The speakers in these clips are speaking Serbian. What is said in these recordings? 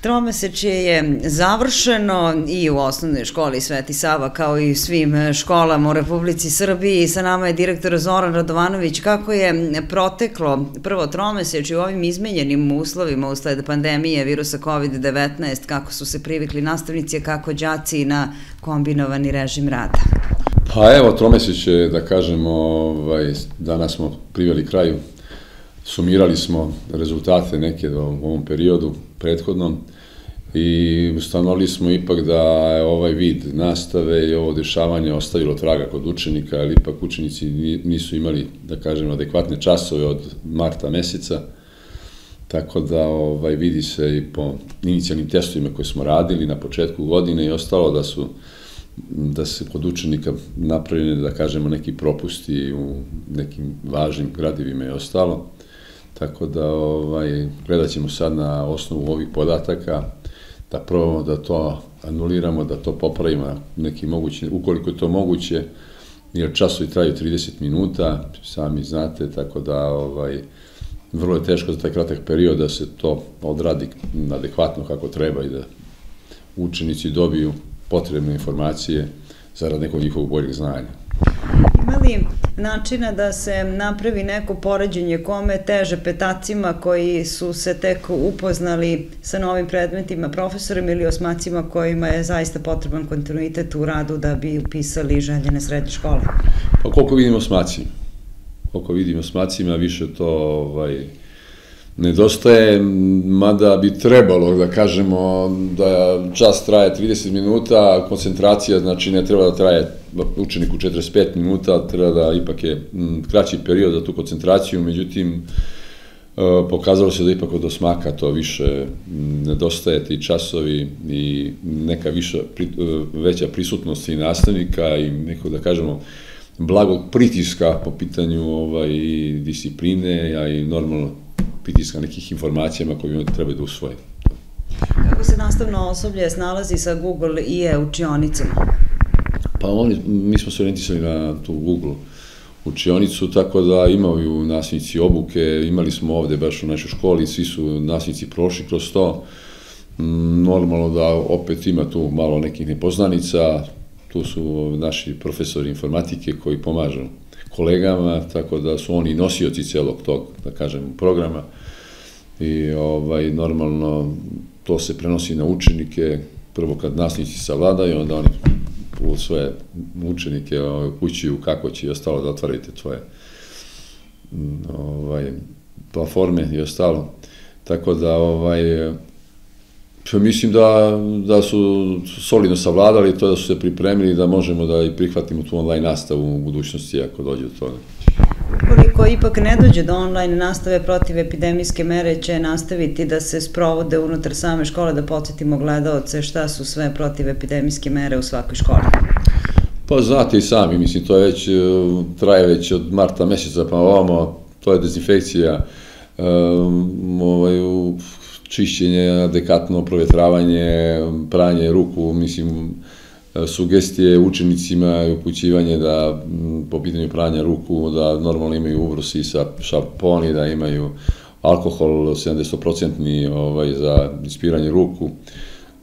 Tromesečje je završeno i u osnovnoj školi Sveti Sava kao i svim školama u Republici Srbiji. Sa nama je direktor Zoran Radovanović. Kako je proteklo prvo tromesečje u ovim izmenjenim uslovima usled pandemije virusa COVID-19, kako su se privikli nastavnici, kako đaci na kombinovani režim rada? Pa evo, tromesečje, da kažemo, ovaj, danas smo priveli kraju sumirali smo rezultate neke u ovom periodu prethodnom i ustanovili smo ipak da je ovaj vid nastave i ovo dešavanje ostavilo traga kod učenika, ali ipak učenici nisu imali, da kažem, adekvatne časove od marta meseca, tako da ovaj, vidi se i po inicijalnim testovima koje smo radili na početku godine i ostalo da su da se kod učenika napravljene, da kažemo, neki propusti u nekim važnim gradivima i ostalo. Tako da ovaj, gledat ćemo sad na osnovu ovih podataka da probamo da to anuliramo, da to popravimo neki mogući, ukoliko je to moguće, jer časovi traju 30 minuta, sami znate, tako da ovaj, vrlo je teško za taj kratak period da se to odradi adekvatno kako treba i da učenici dobiju potrebne informacije zarad nekog njihovog boljeg znanja. Ima li načina da se napravi neko poređenje kome teže petacima koji su se tek upoznali sa novim predmetima, profesorima ili osmacima kojima je zaista potreban kontinuitet u radu da bi upisali željene srednje škole? Pa koliko vidimo osmaci? Koliko vidimo osmacima, više to ovaj, nedostaje, mada bi trebalo da kažemo da čas traje 30 minuta, koncentracija znači ne treba da traje učeniku 45 minuta, treba da ipak je kraći period za tu koncentraciju, međutim e, pokazalo se da ipak od osmaka to više nedostaje ti časovi i neka više, veća prisutnost i nastavnika i neko da kažemo blagog pritiska po pitanju ovaj, discipline, a i normalno pritiska nekih informacijama koje treba da usvoje. Kako se nastavno osoblje snalazi sa Google i e-učionicama? Pa oni, mi smo se orientisali na tu Google učionicu, tako da imaju nastavnici obuke, imali smo ovde baš u našoj školi, svi su nastavnici prošli kroz to. Mm, normalno da opet ima tu malo nekih nepoznanica, tu su naši profesori informatike koji pomažu kolegama, tako da su oni nosioci celog tog, da kažem, programa i ovaj, normalno to se prenosi na učenike, prvo kad nastavnici savladaju, onda oni u svoje učenike ovaj, kućuju kako će i ostalo da otvarite tvoje ovaj, platforme i ostalo. Tako da, ovaj, mislim da, da su solidno savladali to da su se pripremili da možemo da i prihvatimo tu online nastavu u budućnosti ako dođe do toga. Koliko ipak ne dođe do online nastave protiv epidemijske mere će nastaviti da se sprovode unutar same škole, da podsjetimo gledalce šta su sve protiv epidemijske mere u svakoj školi? Pa znate i sami, mislim, to je već, e, traje već od marta meseca pa ovamo, to je dezinfekcija, um, ovaj, čišćenje, adekatno provjetravanje, pranje ruku, mislim, sugestije učenicima i upućivanje da po pitanju pranja ruku da normalno imaju ubrusi sa šamponi, da imaju alkohol 70% ovaj, za ispiranje ruku,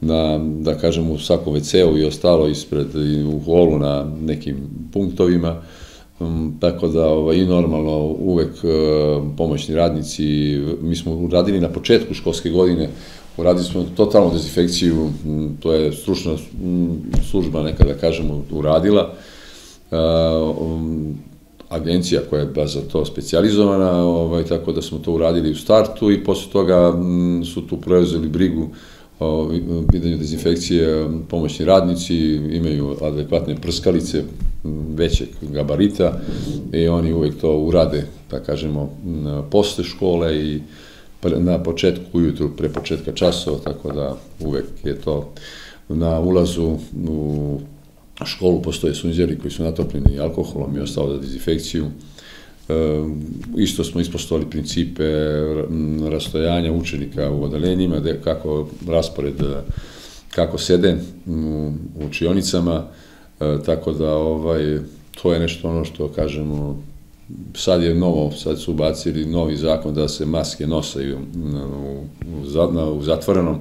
na, da kažem, u svakom WC-u i ostalo ispred u holu na nekim punktovima. Um, tako da ovaj, i normalno uvek uh, pomoćni radnici, mi smo uradili na početku školske godine, uradili smo totalnu dezinfekciju, um, to je stručna um, služba neka da kažemo uradila, uh, um, agencija koja je za to specializovana, ovaj, tako da smo to uradili u startu i posle toga um, su tu preuzeli brigu o pitanju dezinfekcije, pomoćni radnici imaju adekvatne prskalice većeg gabarita i oni uvek to urade, da kažemo, posle škole i na početku ujutru, pre početka časova, tako da uvek je to na ulazu u školu postoje sunđeri koji su natopljeni alkoholom i ostalo za dezinfekciju. E, isto smo ispoštovali principe rastojanja učenika u odalenjima, kako raspored, kako sede u učionicama, e, tako da ovaj, to je nešto ono što kažemo, sad je novo, sad su ubacili novi zakon da se maske nosaju u, u, zatvorenom,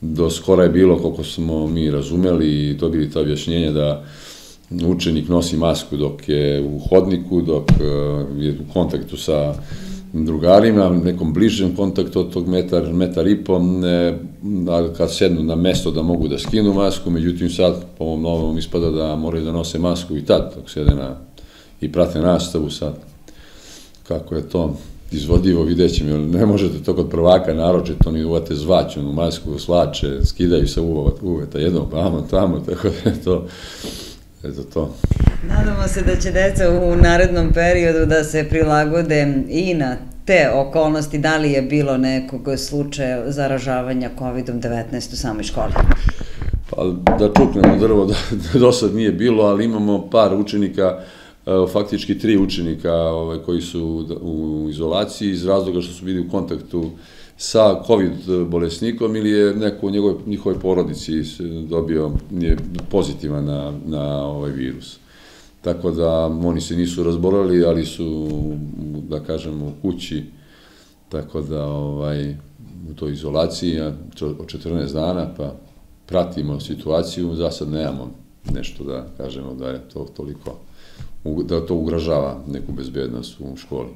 do skora je bilo, koliko smo mi razumeli i dobili ta objašnjenja da učenik nosi masku dok je u hodniku, dok e, je u kontaktu sa drugarima, nekom bližem kontaktu od tog metar, metar i po, ne, kad sednu na mesto da mogu da skinu masku, međutim sad po ovom novom ispada da moraju da nose masku i tad, dok sede na, i prate nastavu sad. Kako je to izvodivo, vidjet ćemo, ne možete to kod prvaka naročito, oni uvate zvać, onu masku slače, skidaju se uveta jednom, pamo, tamo, tako da je to, eto to. Nadamo se da će deca u narednom periodu da se prilagode i na te okolnosti, da li je bilo nekog slučaja zaražavanja COVID-19 u samoj školi? Pa da čuknemo drvo, da, da do sad nije bilo, ali imamo par učenika, e, faktički tri učenika ovaj, koji su u izolaciji iz razloga što su bili u kontaktu sa COVID bolesnikom ili je neko u njegovoj, njihovoj porodici dobio je pozitivan na, na ovaj virus. Tako da oni se nisu razborali, ali su, da kažem, u kući, tako da ovaj, u toj izolaciji od 14 dana, pa pratimo situaciju, za sad nemamo nešto da kažemo da je to toliko, da to ugražava neku bezbednost u školi.